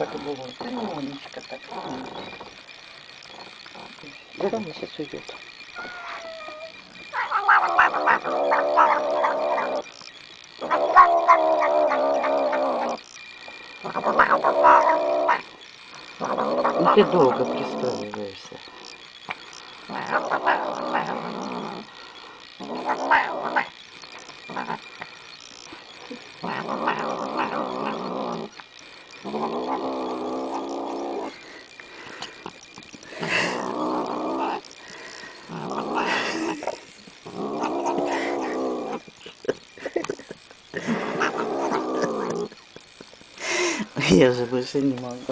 Так и было. Тихонечко так. Куда она сейчас уйдет? Ну ты долго пристраиваешься. Я же больше не могу.